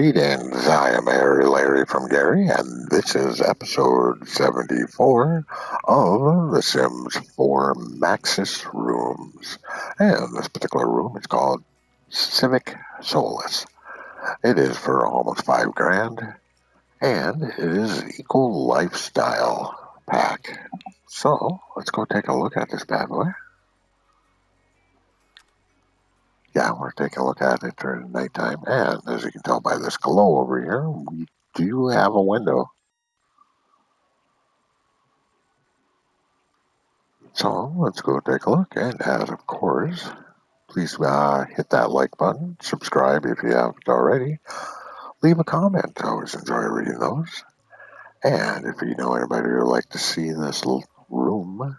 Greetings, I am Hairy Larry from Gary, and this is episode 74 of The Sims 4 Maxis Rooms. And this particular room is called Civic Solace. It is for almost five grand, and it is Eco Lifestyle Pack. So, let's go take a look at this bad boy. Yeah, we're taking a look at it during the nighttime. And as you can tell by this glow over here, we do have a window. So let's go take a look. And as of course, please uh, hit that like button, subscribe if you haven't already, leave a comment. I always enjoy reading those. And if you know anybody who would like to see this little room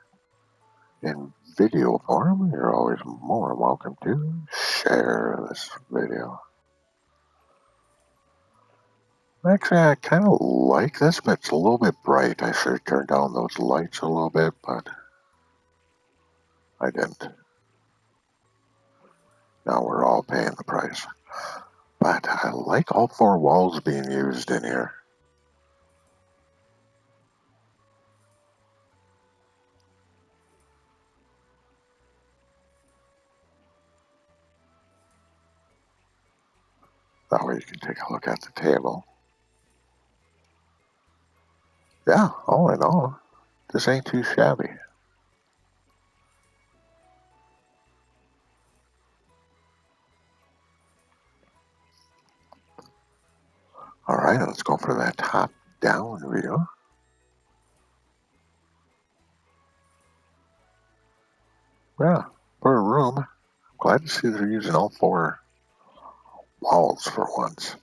in video form, you're always more welcome to share this video. Actually, I kind of like this, but it's a little bit bright. I should have turned down those lights a little bit, but I didn't. Now we're all paying the price. But I like all four walls being used in here. That way you can take a look at the table. Yeah, all in all, this ain't too shabby. All right, let's go for that top-down view. Yeah, for a room. Glad to see they're using all four walls for once.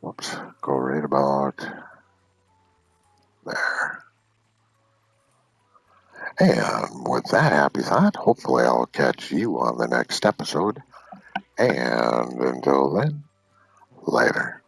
Whoops, go right about there. And with that happy thought, hopefully I'll catch you on the next episode. And until then, later.